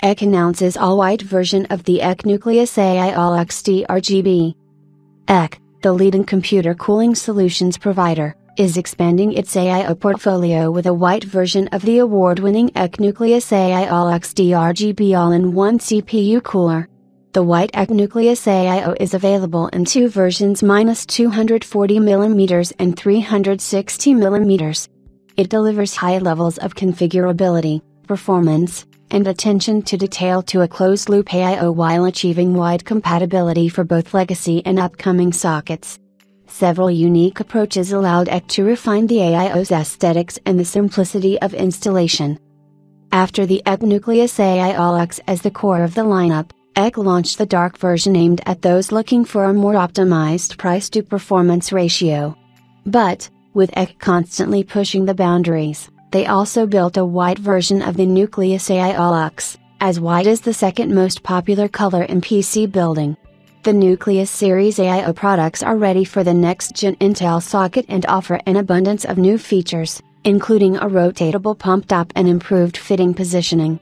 EK announces all-white version of the EK Nucleus AI All XD RGB. EK, the leading computer cooling solutions provider, is expanding its AIO portfolio with a white version of the award-winning EK Nucleus AIO Lux D-RGB All-in-One CPU cooler. The white EK Nucleus AIO is available in two versions minus 240mm and 360mm. It delivers high levels of configurability, performance, and attention to detail to a closed loop AIO while achieving wide compatibility for both legacy and upcoming sockets. Several unique approaches allowed EK to refine the AIO's aesthetics and the simplicity of installation. After the EK Nucleus AI as the core of the lineup, EK launched the dark version aimed at those looking for a more optimized price to performance ratio. But, with EK constantly pushing the boundaries, they also built a white version of the Nucleus AIO Lux, as white is the second most popular color in PC building. The Nucleus series AIO products are ready for the next gen Intel socket and offer an abundance of new features, including a rotatable pump top and improved fitting positioning.